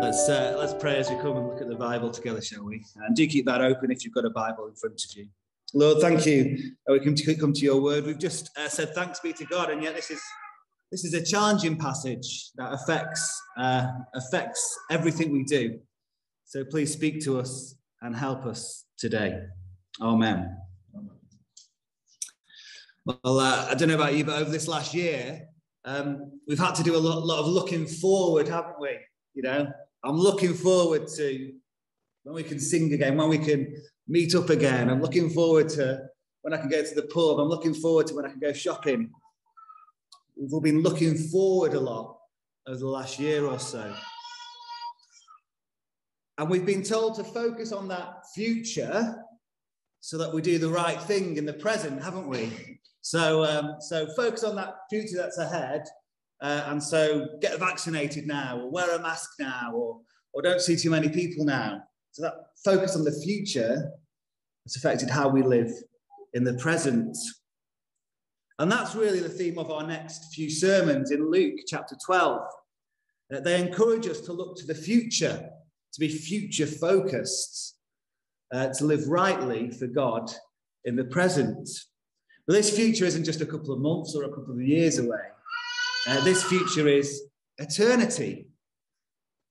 Let's uh, let's pray as we come and look at the Bible together, shall we? And do keep that open if you've got a Bible in front of you. Lord, thank you we can come to your word. We've just uh, said thanks be to God, and yet this is this is a challenging passage that affects uh, affects everything we do. So please speak to us and help us today. Amen. Well, uh, I don't know about you, but over this last year, um, we've had to do a lot, lot of looking forward, haven't we? You know, I'm looking forward to when we can sing again, when we can meet up again. I'm looking forward to when I can go to the pub. I'm looking forward to when I can go shopping. We've all been looking forward a lot over the last year or so. And we've been told to focus on that future so that we do the right thing in the present, haven't we? So, um, so focus on that future that's ahead. Uh, and so get vaccinated now, or wear a mask now, or, or don't see too many people now. So that focus on the future has affected how we live in the present. And that's really the theme of our next few sermons in Luke chapter 12. That they encourage us to look to the future, to be future focused, uh, to live rightly for God in the present. But this future isn't just a couple of months or a couple of years away. Uh, this future is eternity,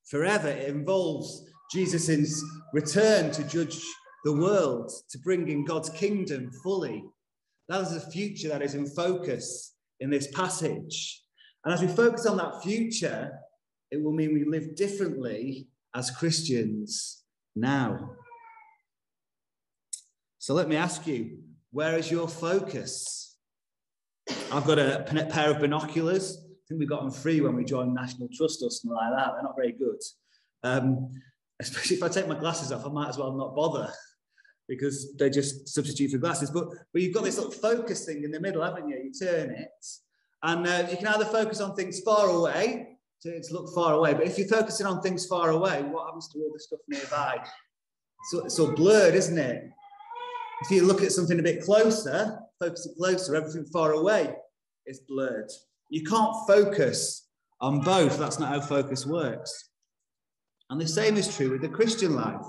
forever. It involves Jesus' return to judge the world, to bring in God's kingdom fully. That is the future that is in focus in this passage. And as we focus on that future, it will mean we live differently as Christians now. So let me ask you where is your focus? I've got a pair of binoculars. Think we got them free when we joined National Trust or something like that. They're not very good. Um, especially if I take my glasses off, I might as well not bother because they just substitute for glasses. But, but you've got this little focus thing in the middle, haven't you? You turn it, and uh, you can either focus on things far away, to, to look far away. But if you're focusing on things far away, what happens to all the stuff nearby? So it's all blurred, isn't it? If you look at something a bit closer, focus it closer, everything far away is blurred. You can't focus on both. That's not how focus works. And the same is true with the Christian life.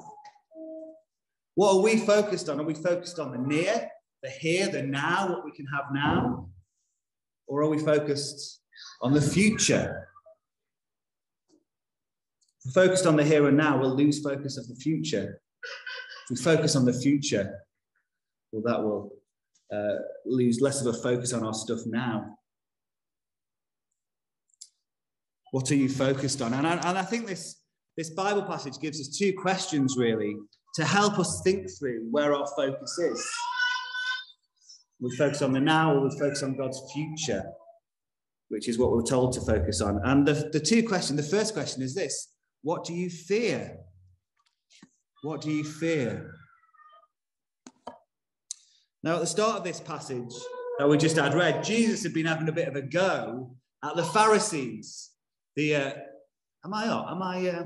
What are we focused on? Are we focused on the near, the here, the now, what we can have now? Or are we focused on the future? If we're focused on the here and now, we'll lose focus of the future. If we focus on the future, well, that will uh, lose less of a focus on our stuff now. What are you focused on? And I, and I think this, this Bible passage gives us two questions really to help us think through where our focus is. We focus on the now or we focus on God's future, which is what we're told to focus on. And the, the two questions, the first question is this What do you fear? What do you fear? Now, at the start of this passage that we just had read, Jesus had been having a bit of a go at the Pharisees. The uh, am I? Am I? Uh,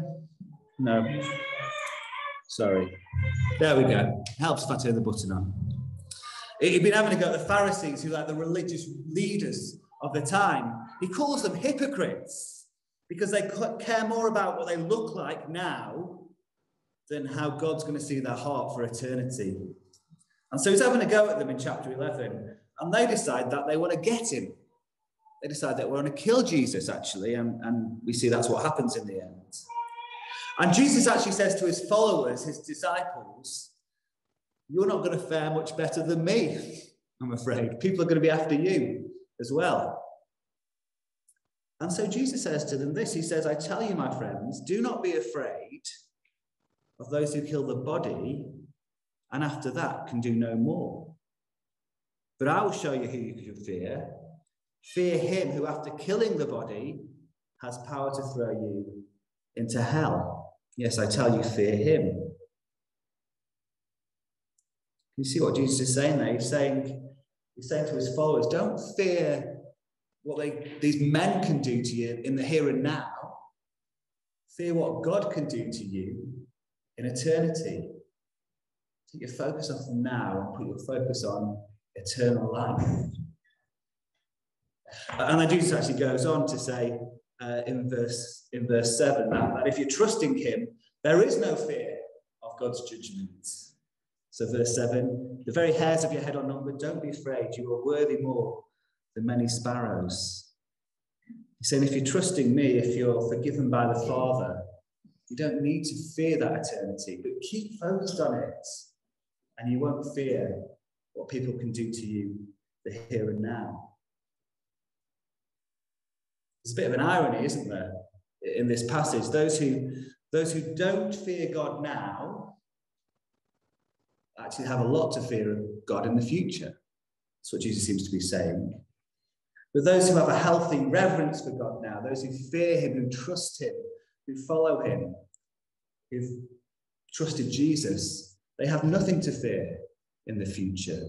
no. Sorry. There we go. Helps if I turn the button on. He'd been having a go at the Pharisees, who like the religious leaders of the time. He calls them hypocrites because they care more about what they look like now than how God's going to see their heart for eternity. And so he's having a go at them in chapter 11, and they decide that they want to get him. They decide that we're going to kill Jesus, actually, and, and we see that's what happens in the end. And Jesus actually says to his followers, his disciples, You're not going to fare much better than me, I'm afraid. People are going to be after you as well. And so Jesus says to them this He says, I tell you, my friends, do not be afraid of those who kill the body and after that can do no more. But I will show you who you should fear. Fear him who, after killing the body, has power to throw you into hell. Yes, I tell you, fear him. You see what Jesus is saying there? He's saying, he's saying to his followers, don't fear what they, these men can do to you in the here and now. Fear what God can do to you in eternity. Take your focus off now and put your focus on eternal life. And then Jesus actually goes on to say, uh, in verse in verse seven that, that if you're trusting Him, there is no fear of God's judgment. So, verse 7 the very hairs of your head are numbered. Don't be afraid. You are worthy more than many sparrows. He's saying, if you're trusting me, if you're forgiven by the Father, you don't need to fear that eternity, but keep focused on it, and you won't fear what people can do to you the here and now. There's a bit of an irony, isn't there, in this passage? Those who, those who don't fear God now actually have a lot to fear of God in the future. That's what Jesus seems to be saying. But those who have a healthy reverence for God now, those who fear Him, who trust Him, who follow Him, who've trusted Jesus, they have nothing to fear in the future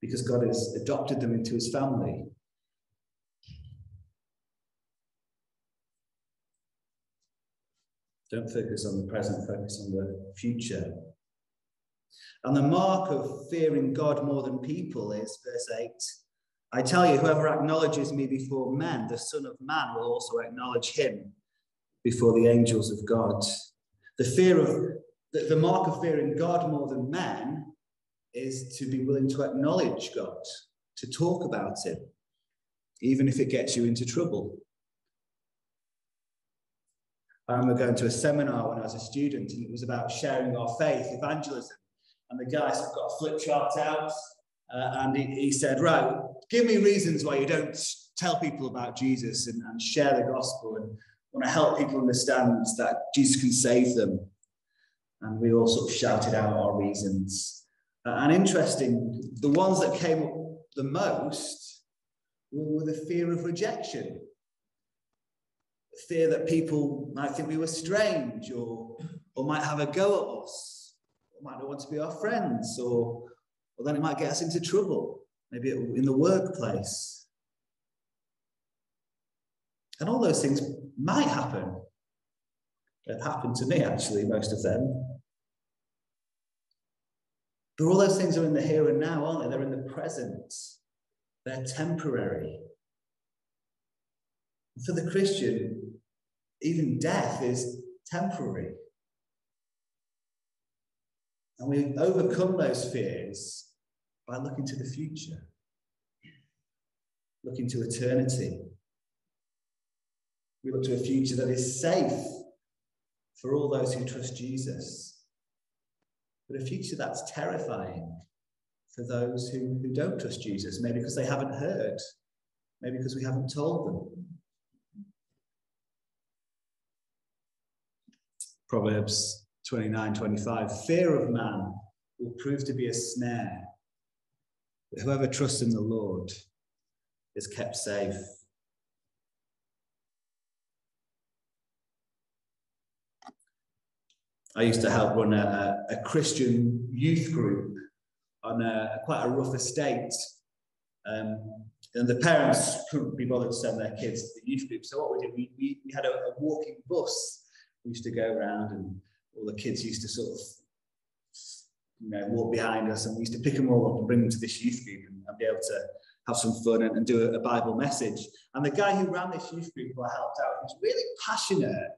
because God has adopted them into His family. Don't focus on the present, focus on the future. And the mark of fearing God more than people is verse 8 I tell you, whoever acknowledges me before men, the Son of Man will also acknowledge him before the angels of God. The fear of the, the mark of fearing God more than men is to be willing to acknowledge God, to talk about him, even if it gets you into trouble. I remember going to a seminar when I was a student, and it was about sharing our faith, evangelism. And the guy guys got a flip chart out, uh, and he, he, said, Right, give me reasons why you don't tell people about Jesus and, and share the gospel and want to help people understand that Jesus can save them. And we all sort of shouted out our reasons. Uh, and interesting, the ones that came up the most were the fear of rejection fear that people might think we were strange or, or might have a go at us, or might not want to be our friends, or, or then it might get us into trouble, maybe in the workplace. And all those things might happen. They've happened to me, actually, most of them. But all those things are in the here and now, aren't they? They're in the present. They're temporary. For the Christian, even death is temporary. And we overcome those fears by looking to the future, looking to eternity. We look to a future that is safe for all those who trust Jesus, but a future that's terrifying for those who, who don't trust Jesus, maybe because they haven't heard, maybe because we haven't told them. Proverbs 29 25. Fear of man will prove to be a snare, but whoever trusts in the Lord is kept safe. I used to help run a, a Christian youth group on a, quite a rough estate. Um, and the parents couldn't be bothered to send their kids to the youth group. So what we did, we, we, we had a, a walking bus we used to go around and all the kids used to sort of you know, walk behind us and we used to pick them all up and bring them to this youth group and, and be able to have some fun and, and do a, a, Bible message. And the guy who ran this youth group who I helped out was really passionate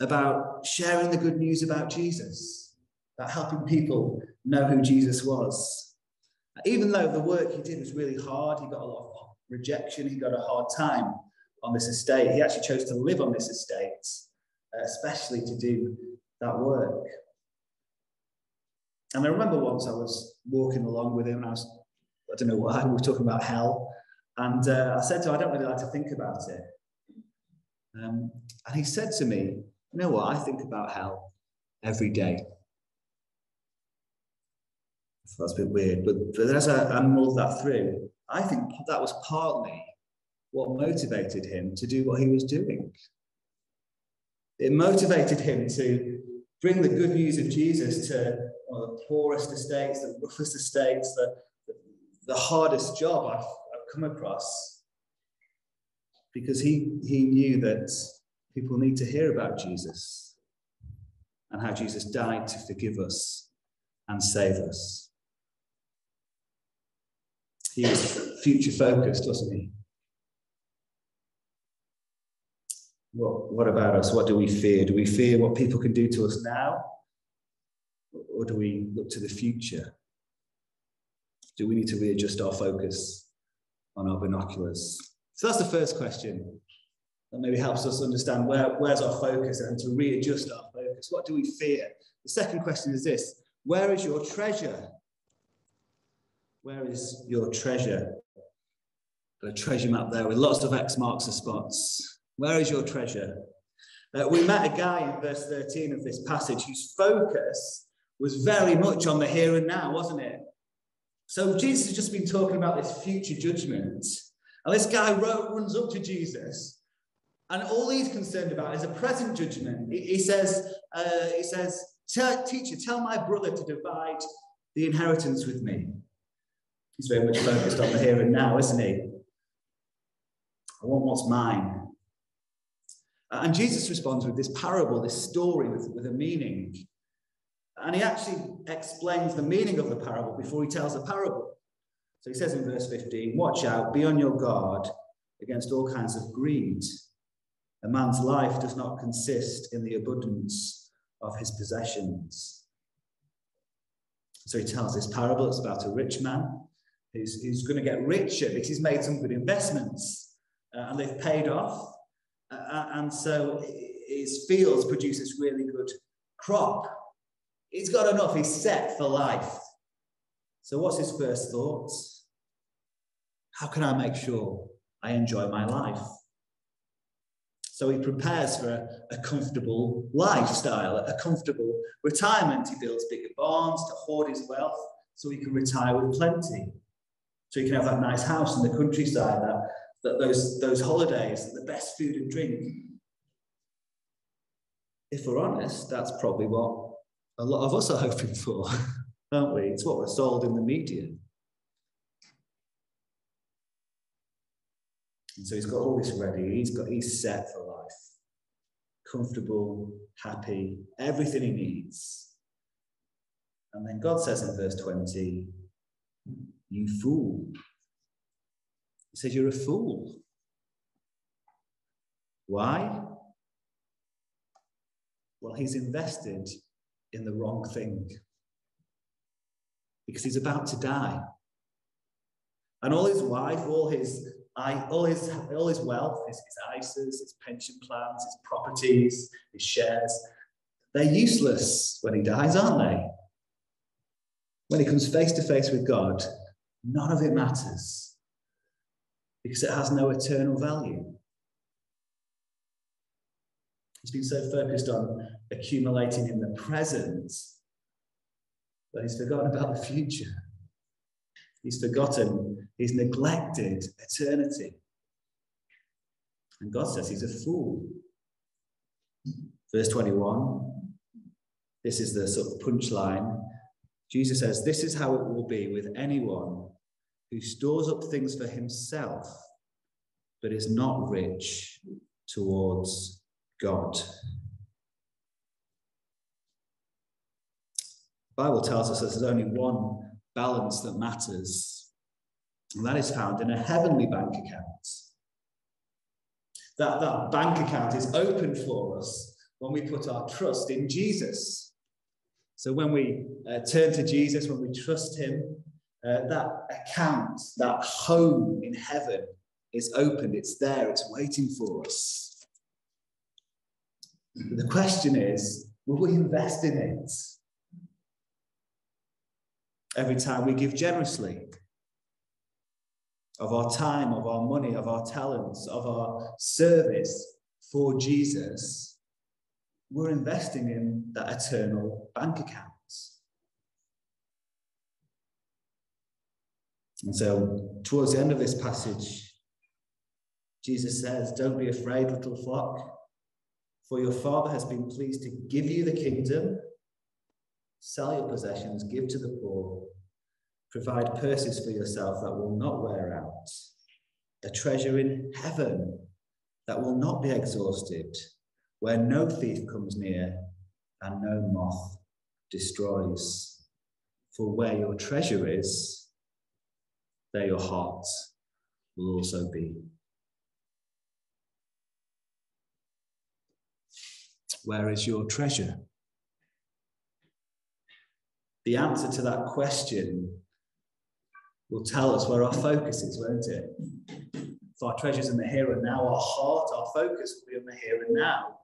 about sharing the good news about Jesus, about helping people know who Jesus was. Even though the work he did was really hard, he got a lot of rejection, he got a hard time on this estate. He actually chose to live on this estate especially to do that work. And I remember once I was walking along with him, and I was, I don't know why, we were talking about hell. And uh, I said to him, I don't really like to think about it. Um, and he said to me, You know what? I think about hell every day. So that's a bit weird. But, but as I, I mulled that through, I think that was partly what motivated him to do what he was doing. It motivated him to bring the good news of Jesus to the poorest estates, the roughest estates, the, the hardest job I've, I've come across. Because he, he knew that people need to hear about Jesus and how Jesus died to forgive us and save us. He was future focused, wasn't he? What, what about us? What do we fear? Do we fear what people can do to us now? Or do we look to the future? Do we need to readjust our focus on our binoculars? So that's the first question. That maybe helps us understand where, where's our focus and to readjust our focus. What do we fear? The second question is this Where is your treasure? Where is your treasure? Got a treasure map there with lots of X marks the spots. Where is your treasure? Uh, we met a guy in verse 13 of this passage whose focus was very much on the here and now, wasn't it? So Jesus has just been talking about this future judgment. And this guy runs up to Jesus, and all he's concerned about is a present judgment. He, says, uh, he says, Teacher, tell my brother to divide the inheritance with me. He's very much focused on the here and now, isn't he? I want what's mine. And Jesus responds with this parable, this story with, with a meaning. And he actually explains the meaning of the parable before he tells the parable. So he says in verse 15, Watch out, be on your guard against all kinds of greed. A man's life does not consist in the abundance of his possessions. So he tells this parable. It's about a rich man who's, who's going to get richer because he's made some good investments uh, and they've paid off. Uh, uh and so his fields produce this really good crop. He's got enough, he's set for life. So, what's his first thoughts? How can I make sure I enjoy my life? So he prepares for a, a, comfortable lifestyle, a comfortable retirement. He builds bigger barns to hoard his wealth so he can retire with plenty. So he can have that nice house in the countryside, that, that those, those holidays, the best food and drink. If we're honest, that's probably what a lot of us are hoping for, aren't we? It's what we're sold in the media. And so he's got all this ready. He's got he's set for life. Comfortable, happy, everything he needs. And then God says in verse 20, You fool. He says, You're a fool. Why? Well, he's invested in the wrong thing because he's about to die. And all his wife, all his, all his, all his wealth, his, his ISAs, his pension plans, his properties, his shares, they're useless when he dies, aren't they? When he comes face to face with God, none of it matters because it has no eternal value. He's been so focused on accumulating in the present that he's forgotten about the future. He's forgotten, he's neglected eternity. And God says he's a fool. Verse 21, this is the sort of punchline. Jesus says, This is how it will be with anyone who stores up things for himself, but is not rich towards God. The Bible tells us there's only one balance that matters, and that is found in a heavenly bank account. That, that bank account is open for us when we put our trust in Jesus. So when we uh, turn to Jesus, when we trust Him, uh, that account, that home in heaven is opened, it's there, it's waiting for us. The question is, will we invest in it? Every time we give generously of our time, of our money, of our talents, of our service for Jesus, we're investing in that eternal bank account. And so, towards the end of this passage, Jesus says, Don't be afraid, little flock. For your Father has been pleased to give you the kingdom. Sell your possessions, give to the poor, provide purses for yourself that will not wear out, a treasure in heaven that will not be exhausted, where no thief comes near and no moth destroys. For where your treasure is, there your heart will also be. Where is your treasure? The answer to that question will tell us where our focus is, won't it? If our treasure's in the here and now, our heart, our focus will be on the here and now.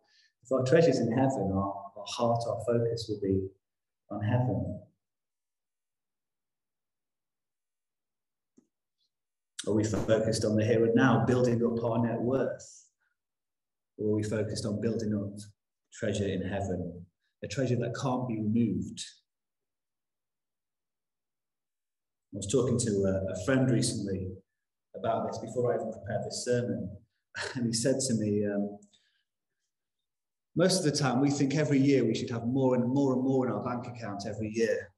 If our treasure's in heaven, our, our heart, our focus will be on heaven. Are we focused on the here and now, building up our net worth? Or are we focused on building up treasure in heaven, a treasure that can't be removed? I was talking to a, a friend recently about this before I even prepared this sermon, and he said to me, um, most of the time we think every year we should have more and more and more in our bank account every year.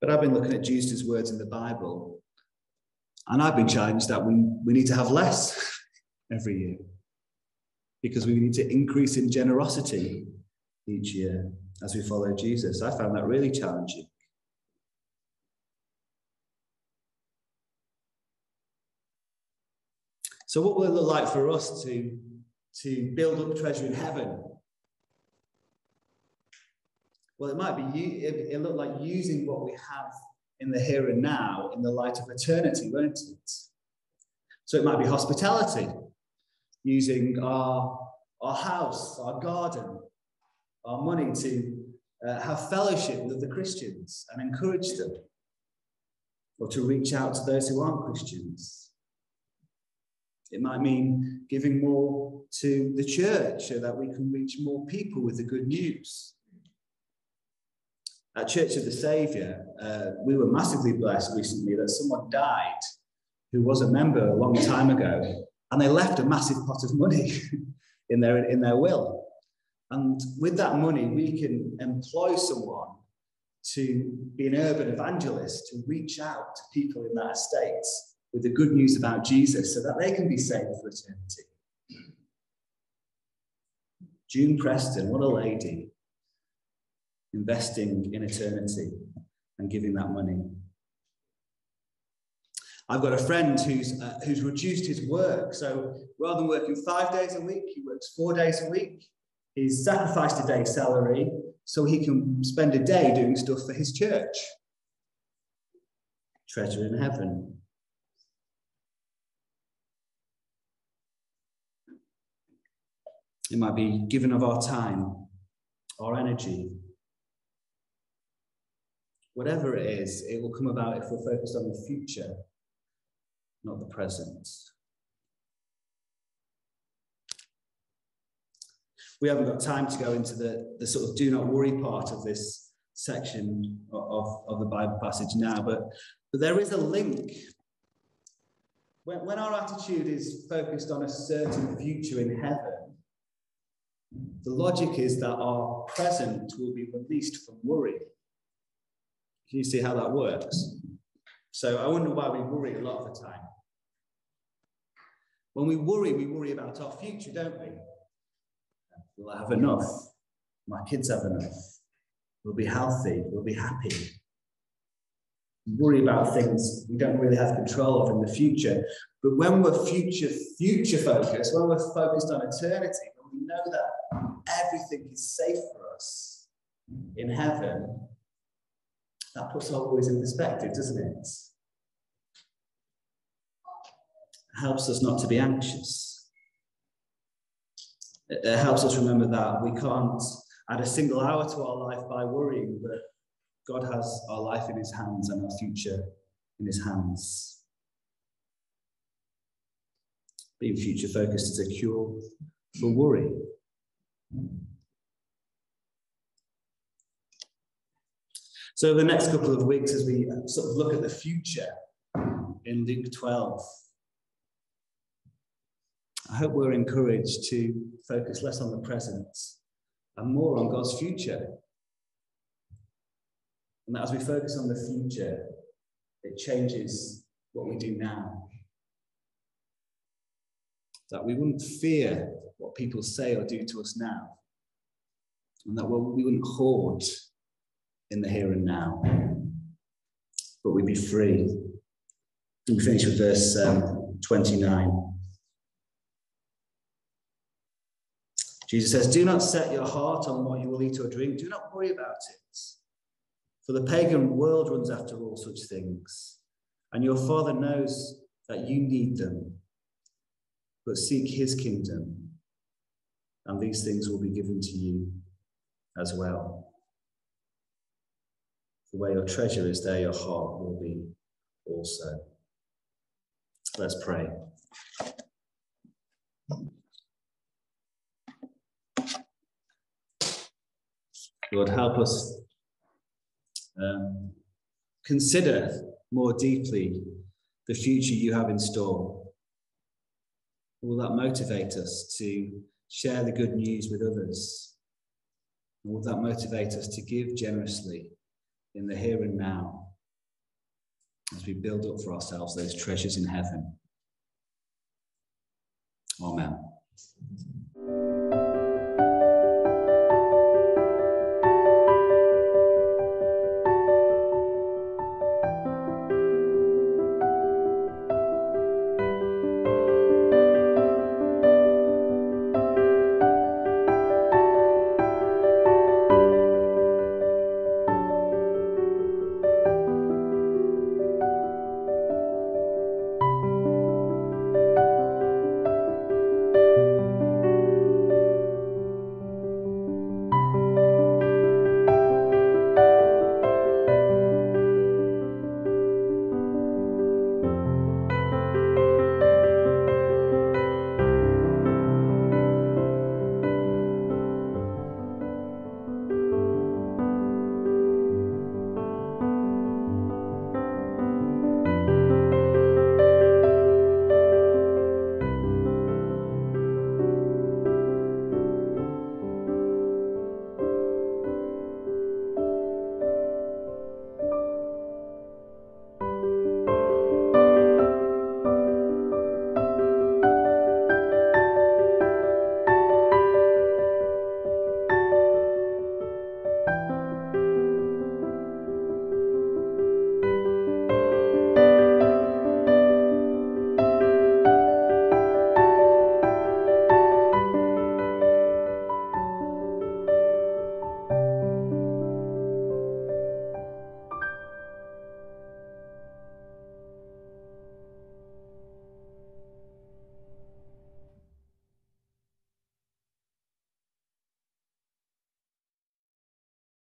But I've been looking at Jesus' words in the Bible, and I've been challenged that we, we need to have less every year because we need to increase in generosity each year as we follow Jesus. I found that really challenging. So, what will it look like for us to, to build up treasure in heaven? Well, it might be, it, it look like using what we have in the here and now in the light of eternity, won't it? So it might be hospitality, using our, our house, our garden, our money to uh, have fellowship with the Christians and encourage them, or to reach out to those who aren't Christians. It might mean giving more to the church so that we can reach more people with the good news. At Church of the Saviour, uh, we were massively blessed recently that someone died who was a member a long time ago, and they left a massive pot of money in, their, in their will. And with that money, we can employ someone to be an urban evangelist, to reach out to people in that estate with the good news about Jesus so that they can be saved for eternity. June Preston, what a lady investing in eternity and giving that money. I've got a friend who's, uh, who's reduced his work. So rather than working five days a week, he works four days a week. He's sacrificed a day's salary so he can spend a day doing stuff for his church. Treasure in heaven. It might be given of our time, our energy, Whatever it is, it will come about if we're focused on the future, not the present. We haven't got time to go into the, the sort of do not worry part of this section of, of the Bible passage now, but, but there is a link. When, when our attitude is focused on a certain future in heaven, the logic is that our present will be released from worry. Can you see how that works? So I wonder why we worry a lot of the time. When we worry, we worry about our future, don't we? Will I have enough? My kids have enough. We'll be healthy. We'll be happy. We worry about things we don't really have control of in the future. But when we're future future focused, when we're focused on eternity, when we know that everything is safe for us in heaven, that puts our worries in perspective, doesn't it? it? Helps us not to be anxious. It, it helps us remember that we can't add a single hour to our life by worrying, but God has our life in his hands and our future in his hands. Being future focused is a cure for worry. So, the next couple of weeks, as we uh, sort of look at the future in Luke 12, I hope we're encouraged to focus less on the present and more on God's future. And that as we focus on the future, it changes what we do now. That we wouldn't fear what people say or do to us now. And that we wouldn't hoard in the here and now, but we'd be free. We finish with verse um, 29. Jesus says, Do not set your heart on what you will eat or drink. Do not worry about it. For the pagan world runs after all such things, and your Father knows that you need them. But seek his kingdom, and these things will be given to you as well. Where your treasure is, there your heart will be also. Let's pray. Lord, help us um, consider more deeply the future you have in store. Will that motivate us to share the good news with others? Will that motivate us to give generously in the here and now as we build up for ourselves those treasures in heaven? Amen.